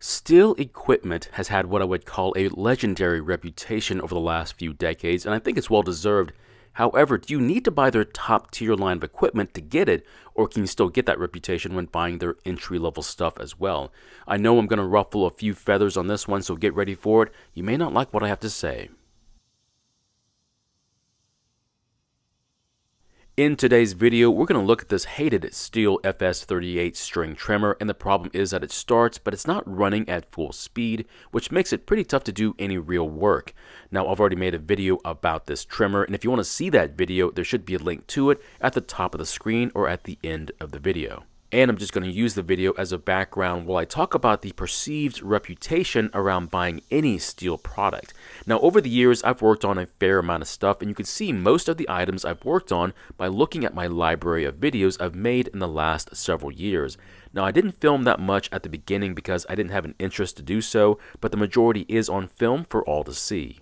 Stihl equipment has had what I would call a legendary reputation over the last few decades, and I think it's well deserved. However, do you need to buy their top tier line of equipment to get it, or can you still get that reputation when buying their entry level stuff as well? I know I'm going to ruffle a few feathers on this one, so get ready for it. You may not like what I have to say. In today's video, we're going to look at this hated Stihl FS38 string trimmer, and the problem is that it starts, but it's not running at full speed, which makes it pretty tough to do any real work. Now, I've already made a video about this trimmer, and if you want to see that video, there should be a link to it at the top of the screen or at the end of the video. And I'm just going to use the video as a background while I talk about the perceived reputation around buying any Stihl product. Now, over the years, I've worked on a fair amount of stuff, and you can see most of the items I've worked on by looking at my library of videos I've made in the last several years. Now, I didn't film that much at the beginning because I didn't have an interest to do so, but the majority is on film for all to see.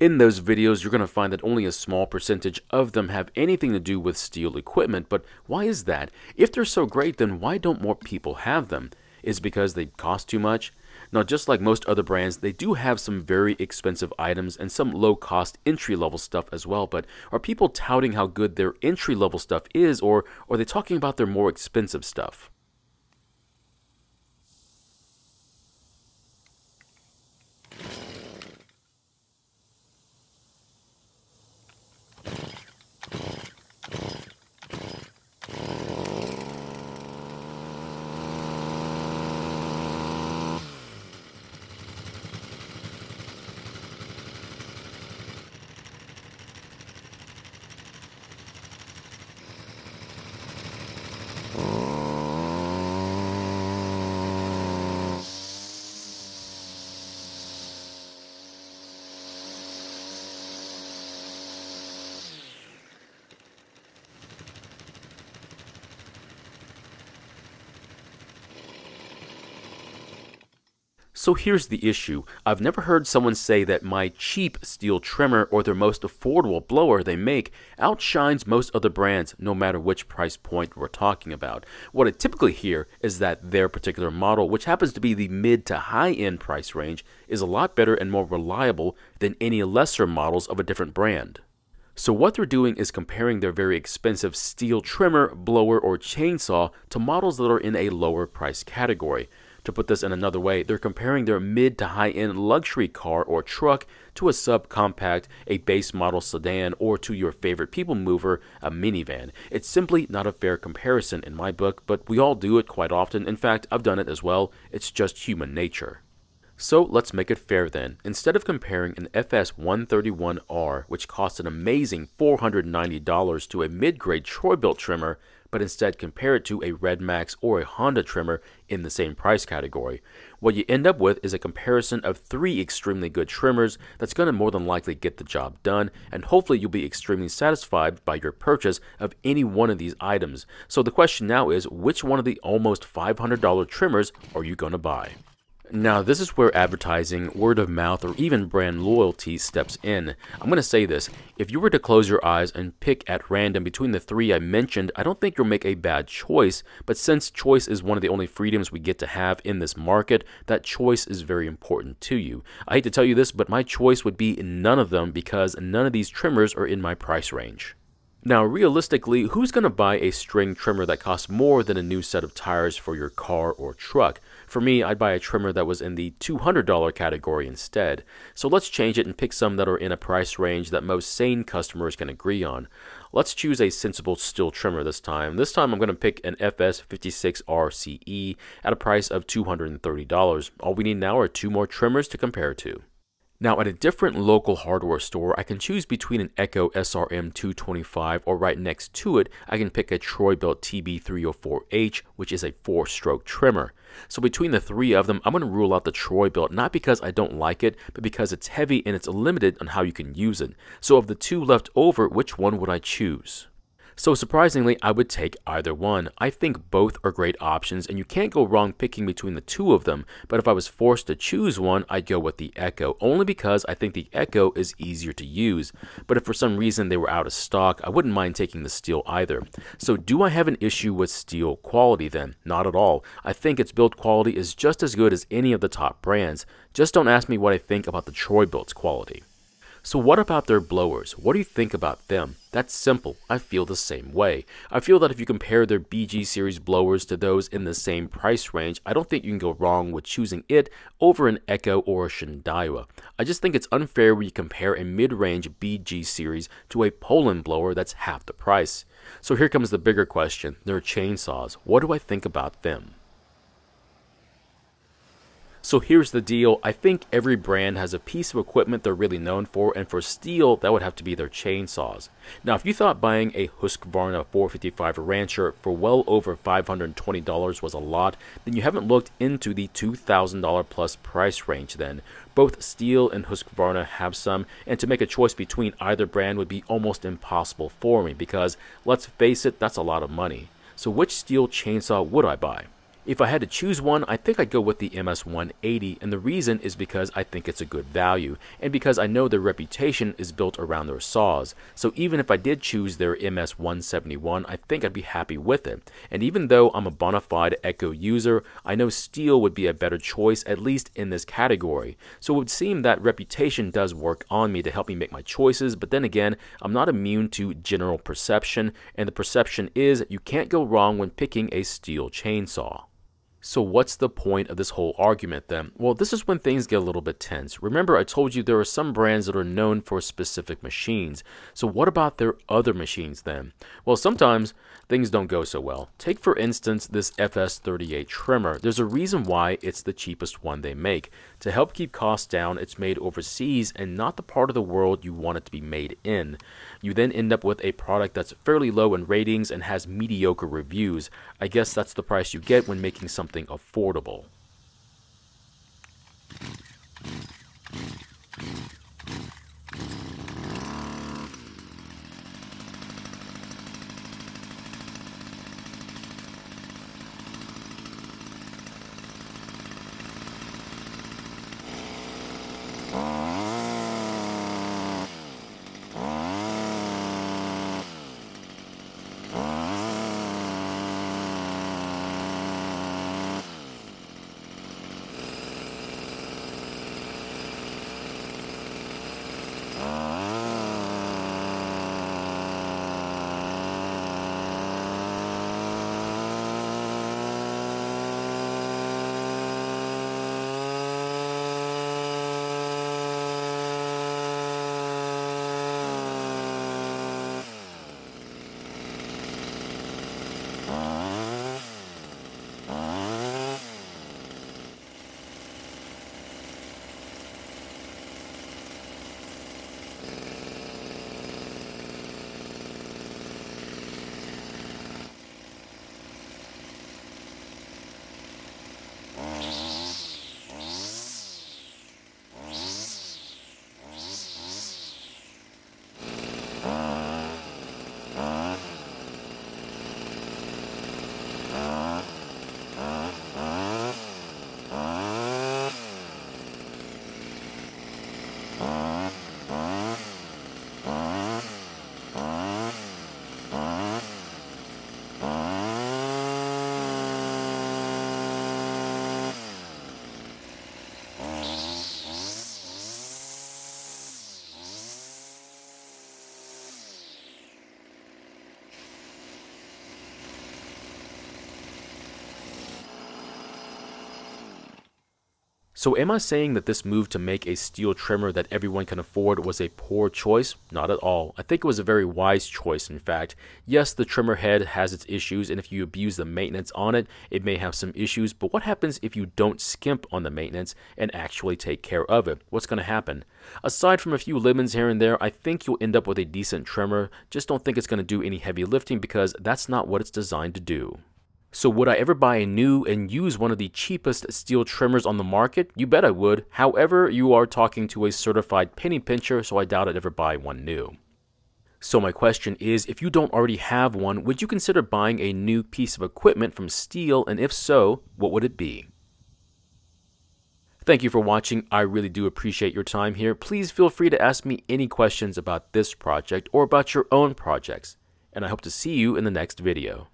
In those videos, you're going to find that only a small percentage of them have anything to do with Stihl equipment, but why is that? If they're so great, then why don't more people have them? Is because they cost too much? Now, just like most other brands, they do have some very expensive items and some low-cost entry-level stuff as well, but are people touting how good their entry-level stuff is, or are they talking about their more expensive stuff? So here's the issue. I've never heard someone say that my cheap Stihl trimmer or their most affordable blower they make outshines most other brands no matter which price point we're talking about. What I typically hear is that their particular model, which happens to be the mid to high end price range, is a lot better and more reliable than any lesser models of a different brand. So what they're doing is comparing their very expensive Stihl trimmer, blower, or chainsaw to models that are in a lower price category. To put this in another way, they're comparing their mid to high end luxury car or truck to a subcompact, a base model sedan, or to your favorite people mover, a minivan. It's simply not a fair comparison in my book, but we all do it quite often. In fact, I've done it as well. It's just human nature. So let's make it fair then. Instead of comparing an FS131R, which costs an amazing $490 to a mid-grade Troy-Bilt trimmer, but instead compare it to a RedMax or a Honda trimmer in the same price category. What you end up with is a comparison of three extremely good trimmers that's going to more than likely get the job done, and hopefully you'll be extremely satisfied by your purchase of any one of these items. So the question now is, which one of the almost $500 trimmers are you going to buy? Now, this is where advertising, word of mouth, or even brand loyalty steps in. I'm going to say this if you were to close your eyes and pick at random between the three I mentioned, I don't think you'll make a bad choice. But since choice is one of the only freedoms we get to have in this market, that choice is very important to you. I hate to tell you this, but my choice would be none of them because none of these trimmers are in my price range. Now, realistically, who's going to buy a string trimmer that costs more than a new set of tires for your car or truck? For me, I'd buy a trimmer that was in the $200 category instead. So let's change it and pick some that are in a price range that most sane customers can agree on. Let's choose a sensible Stihl trimmer this time. This time I'm going to pick an FS56RCE at a price of $230. All we need now are two more trimmers to compare to. Now at a different local hardware store, I can choose between an Echo SRM225 or right next to it, I can pick a Troy-Bilt TB304H, which is a four-stroke trimmer. So between the three of them, I'm going to rule out the Troy-Bilt, not because I don't like it, but because it's heavy and it's limited on how you can use it. So of the two left over, which one would I choose? So surprisingly, I would take either one. I think both are great options and you can't go wrong picking between the two of them, but if I was forced to choose one, I'd go with the Echo, only because I think the Echo is easier to use. But if for some reason they were out of stock, I wouldn't mind taking the Stihl either. So do I have an issue with Stihl quality then? Not at all. I think its build quality is just as good as any of the top brands. Just don't ask me what I think about the Troy-Bilt's quality. So what about their blowers? What do you think about them? That's simple. I feel the same way. I feel that if you compare their BG series blowers to those in the same price range, I don't think you can go wrong with choosing it over an Echo or a Shindaiwa. I just think it's unfair when you compare a mid-range BG series to a Poulan blower that's half the price. So here comes the bigger question, their chainsaws. What do I think about them? So here's the deal. I think every brand has a piece of equipment they're really known for, and for Stihl, that would have to be their chainsaws. Now, if you thought buying a Husqvarna 455 Rancher for well over $520 was a lot, then you haven't looked into the $2,000 plus price range then. Both Stihl and Husqvarna have some, and to make a choice between either brand would be almost impossible for me because, let's face it, that's a lot of money. So which Stihl chainsaw would I buy? If I had to choose one, I think I'd go with the MS-180, and the reason is because I think it's a good value, and because I know their reputation is built around their saws. So even if I did choose their MS-171, I think I'd be happy with it. And even though I'm a bona fide Echo user, I know Stihl would be a better choice, at least in this category. So it would seem that reputation does work on me to help me make my choices, but then again, I'm not immune to general perception, and the perception is you can't go wrong when picking a Stihl chainsaw. So what's the point of this whole argument then? Well, this is when things get a little bit tense. Remember, I told you there are some brands that are known for specific machines. So what about their other machines then? Well, sometimes things don't go so well. Take for instance this FS38 trimmer. There's a reason why it's the cheapest one they make. To help keep costs down, it's made overseas and not the part of the world you want it to be made in. You then end up with a product that's fairly low in ratings and has mediocre reviews. I guess that's the price you get when making something affordable. Uh... So am I saying that this move to make a Stihl trimmer that everyone can afford was a poor choice? Not at all. I think it was a very wise choice in fact. Yes, the trimmer head has its issues and if you abuse the maintenance on it, it may have some issues, but what happens if you don't skimp on the maintenance and actually take care of it? What's going to happen? Aside from a few lemons here and there, I think you'll end up with a decent trimmer. Just don't think it's going to do any heavy lifting because that's not what it's designed to do. So would I ever buy a new and use one of the cheapest Stihl trimmers on the market? You bet I would. However, you are talking to a certified penny pincher, so I doubt I'd ever buy one new. So, my question is if you don't already have one, would you consider buying a new piece of equipment from Stihl, And if so, what would it be? Thank you for watching. I really do appreciate your time here. Please feel free to ask me any questions about this project or about your own projects. And I hope to see you in the next video.